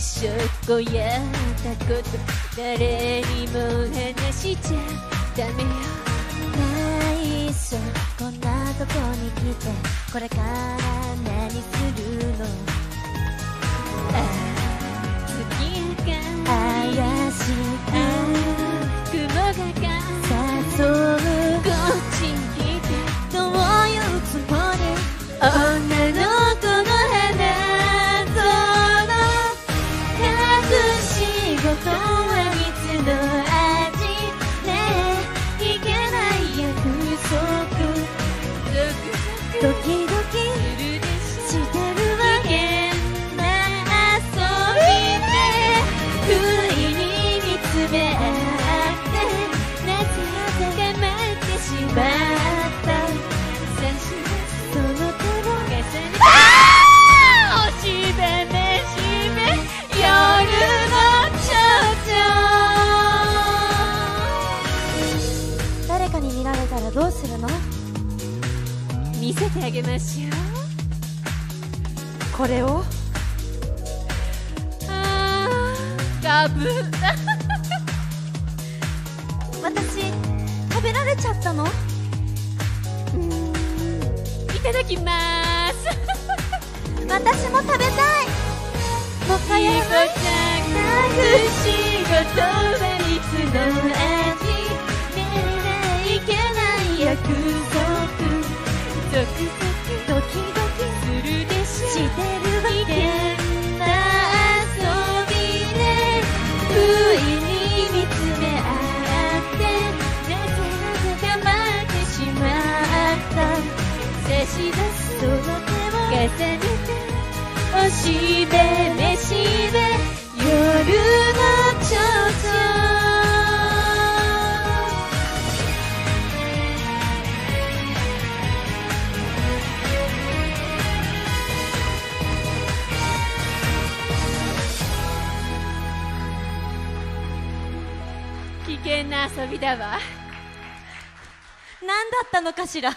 ショックやったこと誰にも話しちゃダメよ。ないっしょこんなとこに来てこれからに見られたらどうするの？見せてあげましょう。これを？あーガブ。私食べられちゃったの？いただきます。私も食べたい。もう一回やらない隠し事は蜜の味ね重ねておしべめしべ夜危険な遊びだわ。何だったのかしら？